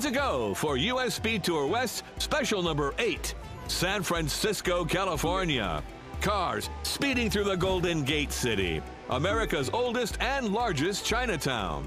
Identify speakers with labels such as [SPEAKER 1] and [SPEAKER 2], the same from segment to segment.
[SPEAKER 1] to go for US Speed Tour West Special Number 8, San Francisco, California. Cars speeding through the Golden Gate City, America's oldest and largest Chinatown.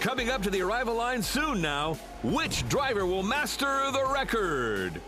[SPEAKER 1] Coming up to the arrival line soon now, which driver will master the record?